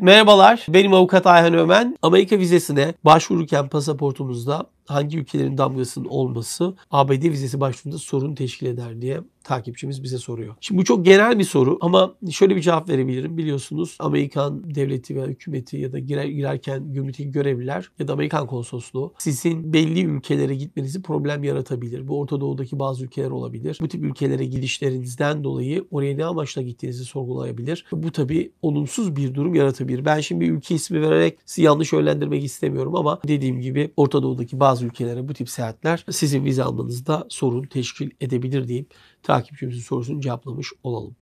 Merhabalar, benim avukat Ayhan Ömen. Amerika vizesine başvururken pasaportumuzda hangi ülkelerin damgasının olması ABD vizesi başvurunda sorun teşkil eder diye takipçimiz bize soruyor. Şimdi bu çok genel bir soru ama şöyle bir cevap verebilirim. Biliyorsunuz Amerikan devleti ve hükümeti ya da girer, girerken gümrükteki görevliler ya da Amerikan konsolosluğu sizin belli ülkelere gitmenizi problem yaratabilir. Bu Orta Doğu'daki bazı ülkeler olabilir. Bu tip ülkelere gidişlerinizden dolayı oraya ne amaçla gittiğinizi sorgulayabilir. Bu tabii olumsuz bir durum yaratabilir. Ben şimdi ülke ismi vererek sizi yanlış yönlendirmek istemiyorum ama dediğim gibi Orta Doğu'daki bazı ülkelere bu tip seyahatler sizin vize almanızda sorun teşkil edebilir deyip takipçimizin sorusunu cevaplamış olalım.